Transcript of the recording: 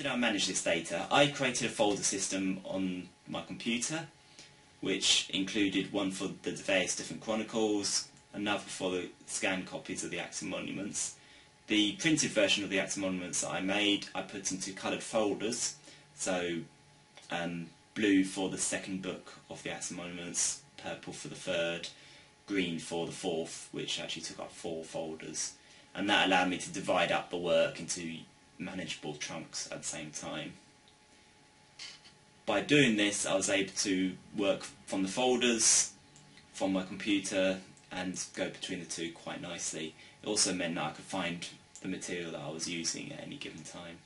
did I manage this data? I created a folder system on my computer which included one for the various different chronicles, another for the scanned copies of the Acts and Monuments. The printed version of the Acts and Monuments that I made, I put into coloured folders, so um, blue for the second book of the Acts and Monuments, purple for the third, green for the fourth, which actually took up four folders. And that allowed me to divide up the work into manageable chunks at the same time by doing this I was able to work from the folders from my computer and go between the two quite nicely. It also meant that I could find the material that I was using at any given time.